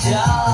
job.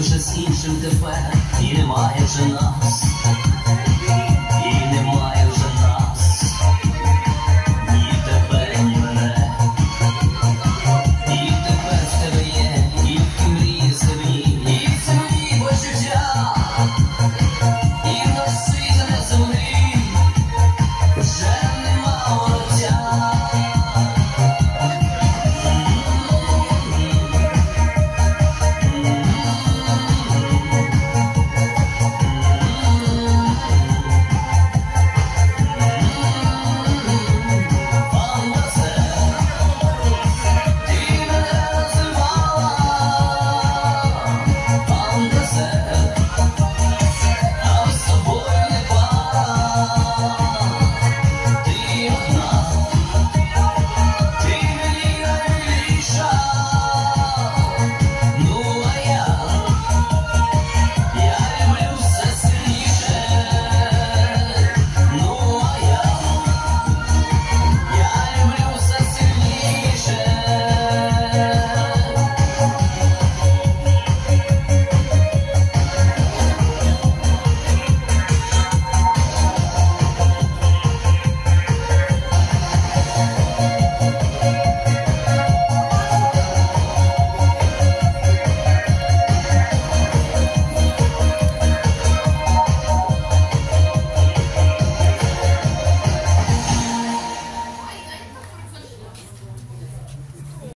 Вже з іншим тепер і немає вже нас.